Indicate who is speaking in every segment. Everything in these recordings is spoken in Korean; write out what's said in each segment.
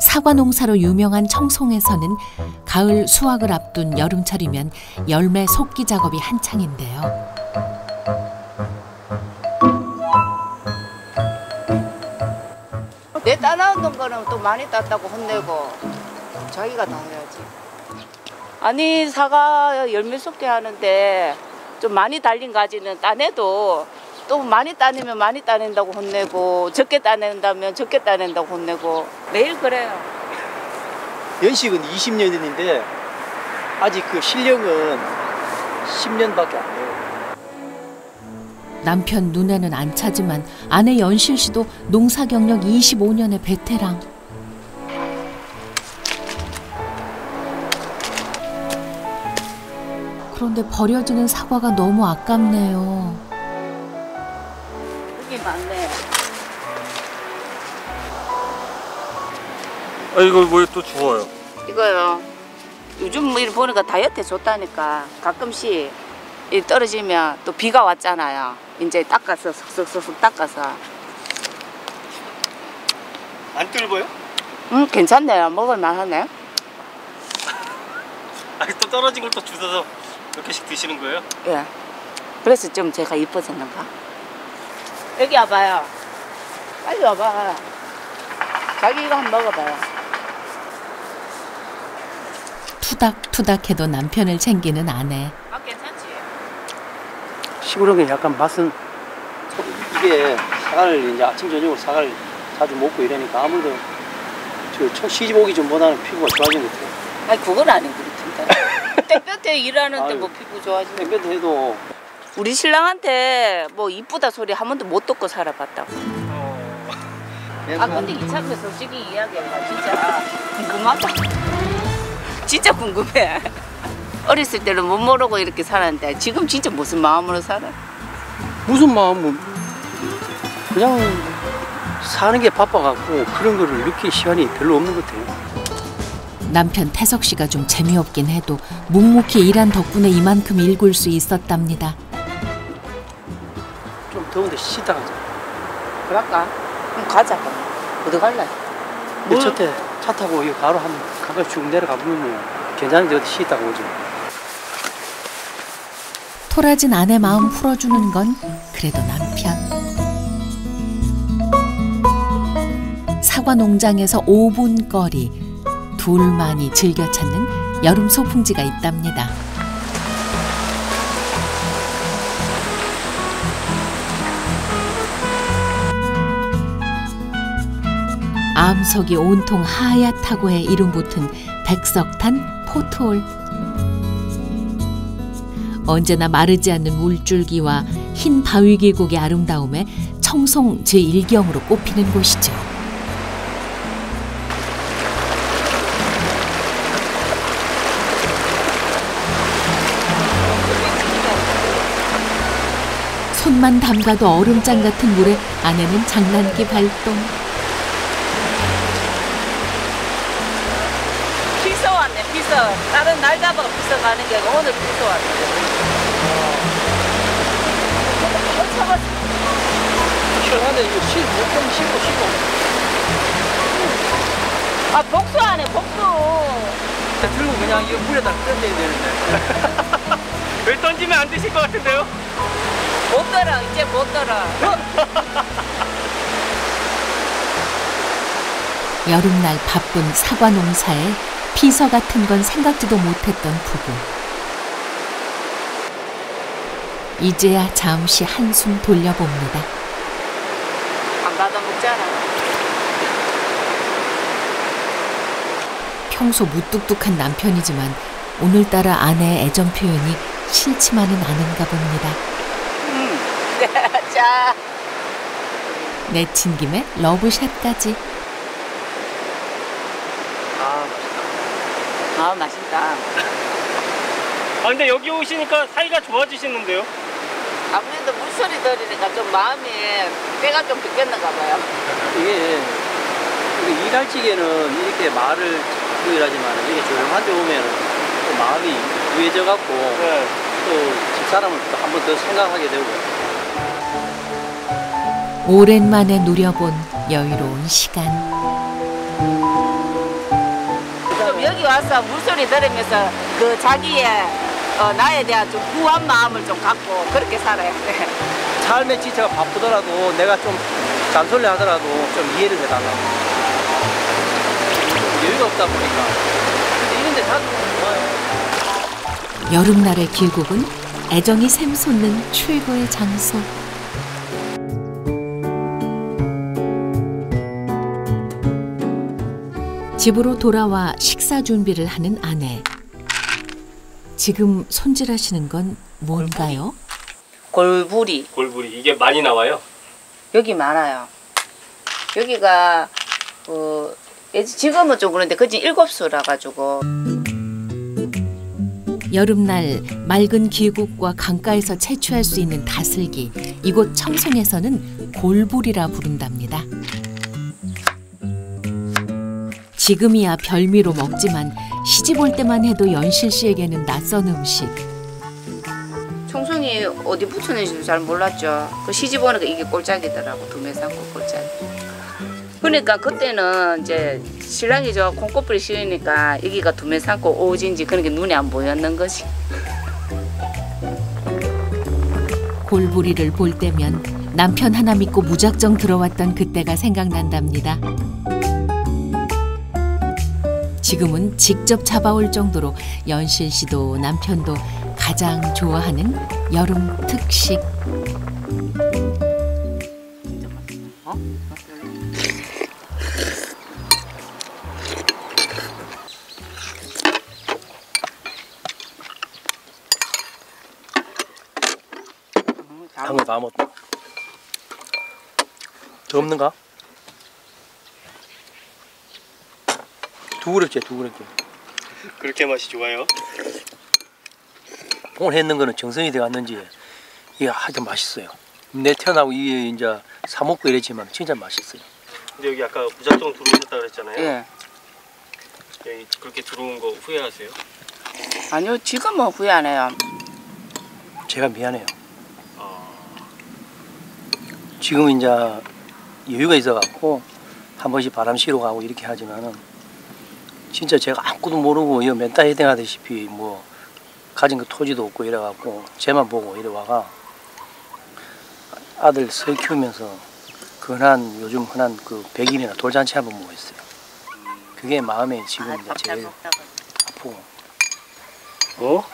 Speaker 1: 사과 농사로 유명한 청송에서는 가을 수확을 앞둔 여름철이면 열매 속기 작업이 한창인데요.
Speaker 2: 내 따나온 거는 또 많이 땄다고 혼내고 자기가 다 해야지. 아니 사과 열매 속게 하는데 좀 많이 달린 가지는 따내도 또 많이 따내면 많이 따낸다고 혼내고 적게 따낸다면 적게 따낸다고 혼내고 매일 그래요.
Speaker 3: 연식은 20년인데 아직 그 실력은 10년밖에 안 돼요.
Speaker 1: 남편 눈에는 안 차지만 아내 연실 씨도 농사 경력 25년의 베테랑. 그런데 버려지는 사과가 너무 아깝네요.
Speaker 2: 많네.
Speaker 4: 아 이거 왜 또 주워요?
Speaker 2: 이거요. 요즘 뭐 이렇게 보니까 다이어트에 좋다니까 가끔씩 이 떨어지면 또 비가 왔잖아요. 이제 닦아서 슥슥슥슥 닦아서.
Speaker 3: 안 뜰보요?
Speaker 2: 음 괜찮네요. 먹을 만 하네.
Speaker 4: 아니 또 떨어진 걸 또 주워서 몇 개씩 드시는 거예요?
Speaker 2: 예. 그래서 좀 제가 이뻐졌는가? 여기 와봐요. 빨리 와봐. 자기 이거 한번 먹어봐요.
Speaker 1: 투닥투닥해도 남편을 챙기는 아내.
Speaker 2: 아 괜찮지?
Speaker 3: 시골은 게 약간 맛은 이게 사과를 이제 아침 저녁으로 사과를 자주 먹고 이러니까 아무래도 저첫 시집 오기 전보다는 피부가 좋아진 것 같아요.
Speaker 2: 아니 그건 아닌 것 같은데. 땡볕에 일하는데
Speaker 3: 아유.
Speaker 2: 뭐 피부 좋아지는 거.
Speaker 3: 땡볕 해도
Speaker 2: 우리 신랑한테 뭐 이쁘다 소리 한 번도 못 듣고 살아봤다고. 아 근데 이참에 솔직히 이야기해봐 진짜 궁금하다. 진짜 궁금해. 어렸을 때는 못 모르고 이렇게 살았는데 지금 진짜 무슨 마음으로 살아?
Speaker 3: 무슨 마음은 그냥 사는 게 바빠갖고 그런 거를 느낄 시간이 별로 없는 것 같아요.
Speaker 1: 남편 태석 씨가 좀 재미없긴 해도 묵묵히 일한 덕분에 이만큼 일굴 수 있었답니다.
Speaker 3: 좀 더운데 쉬다 가자.
Speaker 2: 그럴까? 그럼 가자 그럼. 어디 갈래? 뭘?
Speaker 3: 첫째 차 타고 이 가로 한 가까이 쭉 내려가 보면 괜찮은데 어디 쉬다가 오죠.
Speaker 1: 토라진 아내 마음 풀어주는 건 그래도 남편. 사과 농장에서 5분 거리 둘만이 즐겨 찾는 여름 소풍지가 있답니다. 암석이 온통 하얗다고의 이름 붙은 백석탄 포트홀. 언제나 마르지 않는 물줄기와 흰 바위 계곡의 아름다움에 청송 제1경으로 꼽히는 곳이죠. 손만 담가도 얼음장 같은 물에 아내는 장난기 발동.
Speaker 2: 다른 날 잡아 피서 가는 게 오늘 왔네. 어, 잡았어.
Speaker 3: 시원한데 이거 쉬, 좀 쉬고 쉬고.
Speaker 2: 아 복수하네 복수.
Speaker 3: 들고 그냥 이거 물에다 던져야 되는데.
Speaker 4: 왜 던지면 안 드실 것 같은데요?
Speaker 2: 못 들어 이제 못 들어.
Speaker 1: 여름날 바쁜 사과 농사에 피서 같은 건 생각지도 못했던 부부. 이제야 잠시 한숨 돌려봅니다.
Speaker 2: 안 받아 먹잖아.
Speaker 1: 평소 무뚝뚝한 남편이지만 오늘따라 아내의 애정 표현이 싫지만은 않은가 봅니다.
Speaker 2: 음. 자.
Speaker 1: 내친 김에 러브샷까지.
Speaker 3: 아,
Speaker 2: 아 맛있다.
Speaker 4: 아 근데 여기 오시니까 사이가 좋아지시는데요?
Speaker 2: 아무래도 물소리 들으니까 좀 마음이 때가 좀 비꼈는가 봐요.
Speaker 3: 이게 이게 일할 적에는 이렇게 말을 자꾸 일하지만 이렇게 조용한 데 오면 또 마음이 유해져 갖고
Speaker 4: 네.
Speaker 3: 또 집사람을 또 한 번 더 생각하게 되고
Speaker 1: 오랜만에 누려본 여유로운 시간.
Speaker 2: 좀 여기 와서 물소리 들으면서 그 자기의 어, 나에 대한 좀 후한 마음을 좀 갖고 그렇게 살아야 돼.
Speaker 3: 삶의 지체가 바쁘더라도 내가 좀 잔소리 하더라도 좀 이해를 해달라고. 좀 여유가 없다 보니까. 근데 이런 데 자주 오면 좋아요.
Speaker 1: 여름날의 길국은 애정이 샘솟는 최고의 장소. 집으로 돌아와 식사 준비를 하는 아내. 지금 손질하시는 건 뭔가요?
Speaker 2: 골부리
Speaker 4: 골불이 이게 많이 나와요.
Speaker 2: 여기 많아요. 여기가 어, 예- 지금은 좀 그런데 그지 일곱 수라 가지고
Speaker 1: 여름날 맑은 기국과 강가에서 채취할 수 있는 다슬기. 이곳 청송에서는 골불이라 부른답니다. 지금이야 별미로 먹지만 시집 올 때만 해도 연실 씨에게는 낯선 음식.
Speaker 2: 청송이 어디 붙였는지도 잘 몰랐죠. 그 시집 오니까 이게 꼴짝이더라고 두메산골 꼴짝이. 그러니까 그때는 이제 신랑이 저 콩꽃불이 씌우니까 여기가 두메산골 오진지 그런 게 눈에 안 보였는 거지.
Speaker 1: 골부리를 볼 때면 남편 하나 믿고 무작정 들어왔던 그때가 생각난답니다. 지금은 직접 잡아올 정도로 연실 씨도 남편도 가장 좋아하는 여름 특식.
Speaker 3: 다 먹었다. 더 없는가? 두 그릇째, 두 그릇째.
Speaker 4: 그렇게 맛이 좋아요.
Speaker 3: 오늘 했는 거는 정성이 들어갔는지 이게 하여튼 맛있어요. 내 태어나고 이게 이제 사 먹고 이랬지만 진짜 맛있어요.
Speaker 4: 근데 여기 아까 무작정 들어오셨다 그랬잖아요.
Speaker 2: 예.
Speaker 4: 여기 그렇게 들어온 거 후회하세요?
Speaker 2: 아니요 지금은 후회 안 해요.
Speaker 3: 제가 미안해요.
Speaker 4: 아,
Speaker 3: 지금 이제 여유가 있어갖고 한 번씩 바람 쐬러 가고 이렇게 하지만은 진짜 제가 아무것도 모르고 이 맨따 해당하다시피 뭐 가진 거 토지도 없고 이래갖고 쟤만 보고 이래 와가 아들 서 키우면서 그 흔한 요즘 흔한 그 백일이나 돌잔치 한번 모고 있어요. 그게 마음에 지금
Speaker 2: 아,
Speaker 3: 제일. 아프고
Speaker 4: 뭐?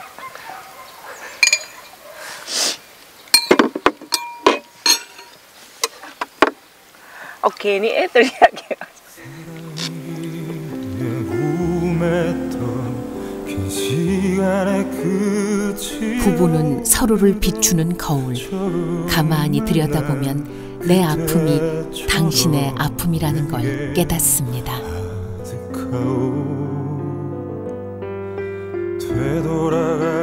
Speaker 2: 어 괜히 애들 이야기.
Speaker 1: 부부는 서로를 비추는 거울. 가만히 들여다보면 내 아픔이 당신의 아픔이라는 걸 깨닫습니다.
Speaker 5: 되돌아가